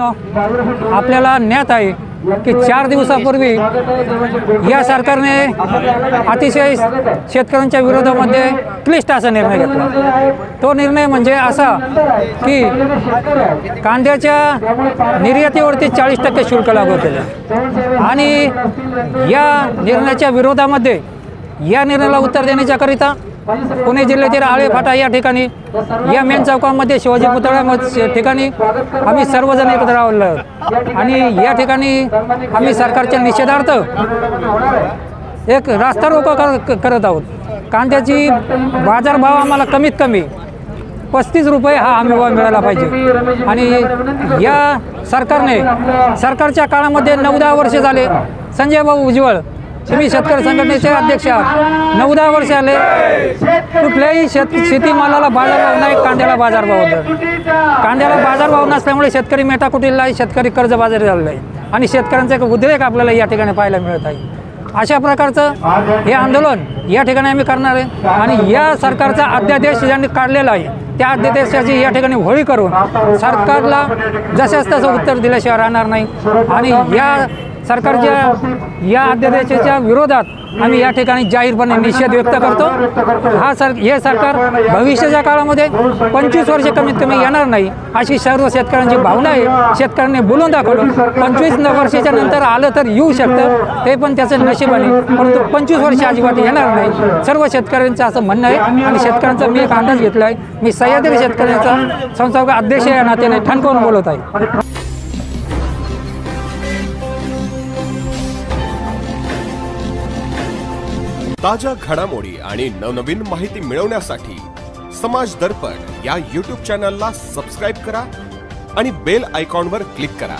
आपल्याला ज्ञात आहे की चार दिवसापूर्वी या सरकारने अतिशय शेतकऱ्यांच्या विरोधामध्ये क्लिष्ट असा निर्णय घेतला. तो निर्णय म्हणजे असा की कांद्याच्या निर्यातीवरती चाळीस टक्के शुल्क लागू केलं. आणि या निर्णयाच्या विरोधामध्ये या निर्णयाला उत्तर देण्याच्याकरिता पुणे जिल्ह्यातील आळेफाटा या ठिकाणी या मेन चौकामध्ये शिवाजी पुतळ्या ठिकाणी आम्ही सर्वजण एकत्र आलो. आणि या ठिकाणी आम्ही सरकारच्या निषेधार्थ एक रास्ता रोको कर करत आहोत. कांद्याची बाजारभाव आम्हाला कमीत कमी पस्तीस रुपये हा हमीभाव मिळाला पाहिजे. आणि या सरकारने सरकारच्या काळामध्ये नऊ दहा वर्षे झाले संजय भाऊ उज्ज्वल तुम्ही शेतकरी संघटनेचे अध्यक्ष आहात. नऊ दहा वर्ष आले. कुठल्याही शेत शेतीमालाला बाजारभाव नाही कांद्याला बाजारभाव होतं कांद्याला बाजारभाव नसल्यामुळे शेतकरी मेटाकुटीला आहे शेतकरी कर्जबाजारी झालेला आहे. आणि शेतकऱ्यांचा एक उद्रेक आपल्याला या ठिकाणी पाहायला मिळत आहे. अशा प्रकारचं हे आंदोलन या ठिकाणी आम्ही करणार आहे. आणि या सरकारचा अध्यादेश ज्यांनी काढलेला आहे त्या अध्यादेशाची या ठिकाणी होळी करून सरकारला जशाच तसं उत्तर दिल्याशिवाय राहणार नाही. आणि या सरकारच्या या अध्यादेशाच्या विरोधात आम्ही या ठिकाणी जाहीरपणे निषेध व्यक्त करतो. हा सर हे सरकार भविष्याच्या काळामध्ये पंचवीस वर्ष कमीत कमी येणार नाही अशी सर्व शेतकऱ्यांची भावना आहे. शेतकऱ्यांनी बोलून दाखवलं. पंचवीस वर्षाच्या नंतर आलं तर येऊ शकतं. ते पण त्याचं नशिबाने परंतु पंचवीस वर्ष अजिबात येणार नाही. सर्व शेतकऱ्यांचं असं म्हणणं आहे आणि शेतकऱ्यांचा मी एक अंदाज घेतला आहे मी सह्याद्री शेतकऱ्यांचा संस्थापक अध्यक्ष या नात्याने ठणकावून बोलत आहे. ताज्या घडामोडी आणि नवनवीन माहिती मिळवण्यासाठी समाज दर्पण या यूट्यूब चॅनलला सबस्क्राईब करा आणि बेल आयकॉनवर क्लिक करा.